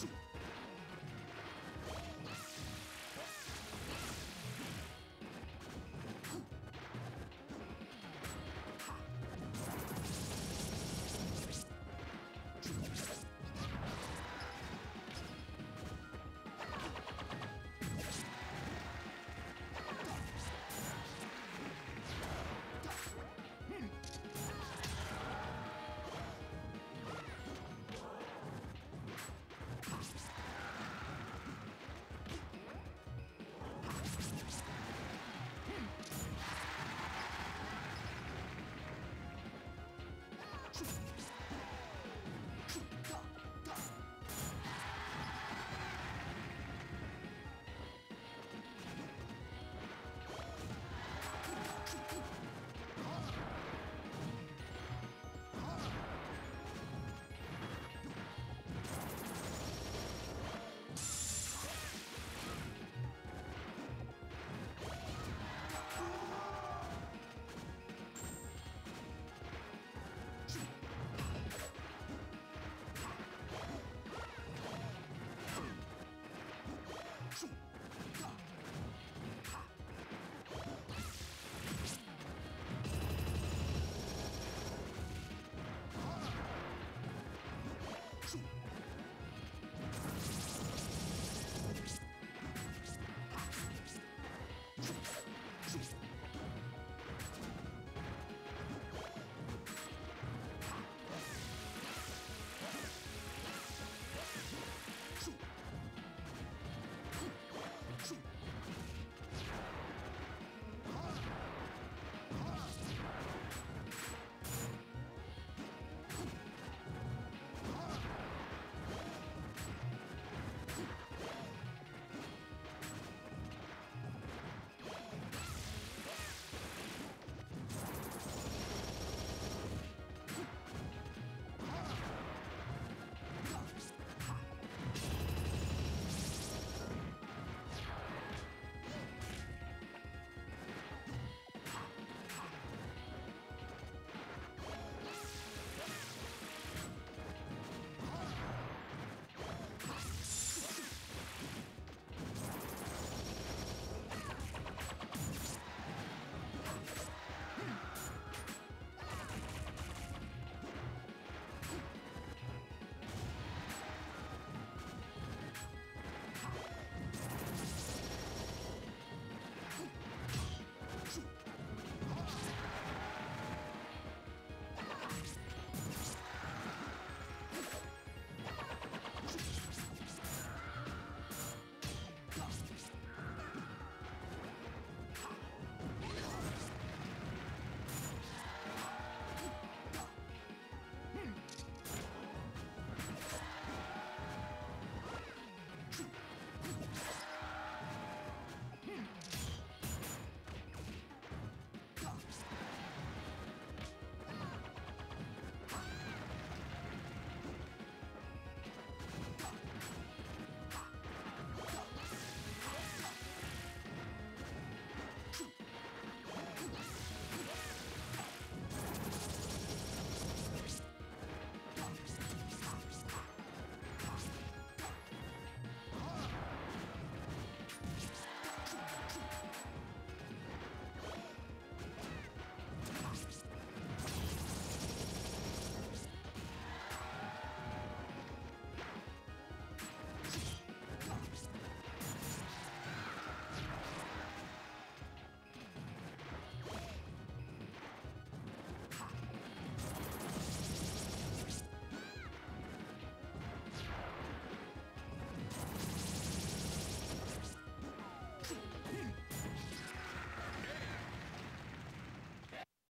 住。